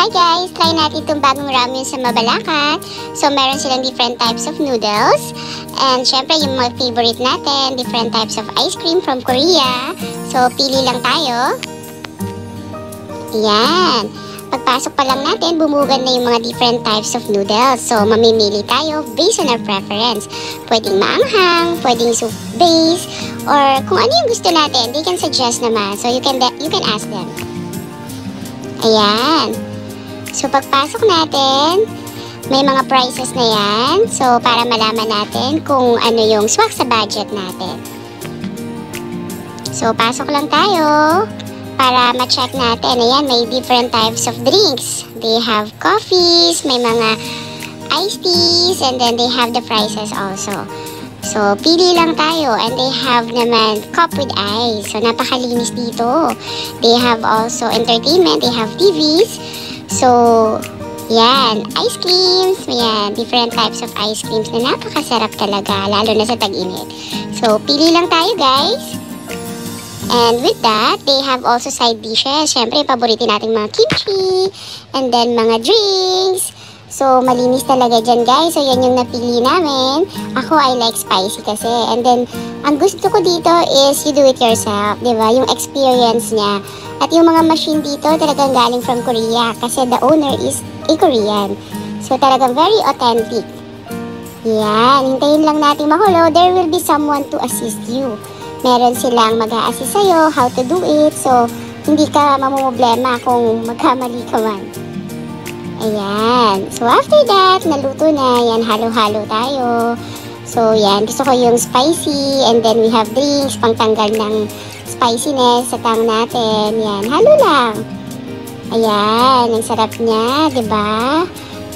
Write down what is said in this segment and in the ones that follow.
Hi guys! Try natin itong bagong ramen sa Mabalacat. So, meron silang different types of noodles. And syempre, yung mga favorite natin, different types of ice cream from Korea. So, pili lang tayo. Ayan. Pagpasok pa lang natin, bumugan na yung mga different types of noodles. So, mamimili tayo based on our preference. Pwedeng maanghang, pwedeng soup base, or kung ano yung gusto natin, they can suggest naman. So, you can, you can ask them. Ayan. So, pagpasok natin, may mga prices na yan. So, para malaman natin kung ano yung swak sa budget natin. So, pasok lang tayo para ma-check natin. Ayan, may different types of drinks. They have coffees, may mga iced teas, and then they have the prices also. So, pili lang tayo. And they have naman cup with ice. So, napakalinis dito. They have also entertainment. They have TVs. So, yan. Ice creams. Yan. Different types of ice creams na napakasarap talaga. Lalo na sa tag-init. So, pili lang tayo guys. And with that, they have also side dishes. Siyempre, paborito nating mga kimchi. And then, mga drinks. So, malinis talaga dyan, guys. So, yan yung napili namin. Ako, I like spicy kasi. And then, ang gusto ko dito is you do it yourself. ba diba? Yung experience niya. At yung mga machine dito, talagang galing from Korea. Kasi the owner is a Korean. So, talagang very authentic. Yan. Hintayin lang natin makulo. There will be someone to assist you meron silang mag a assist sa'yo how to do it. So, hindi ka mamumblema kung magkamali ka man. Ayan. So, after that, naluto na. Yan, halo-halo tayo. So, yan. Gusto ko yung spicy. And then, we have drinks pangtanggal ng spiciness sa tang natin. Yan, halo lang. Ayan. Ang sarap niya, ba diba?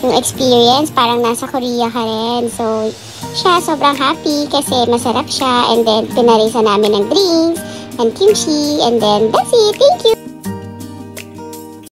Yung experience, parang nasa Korea ka rin. So, siya sobrang happy kasi masarap siya and then pinarisa namin ng drinks and kimchi and then that's it. Thank you!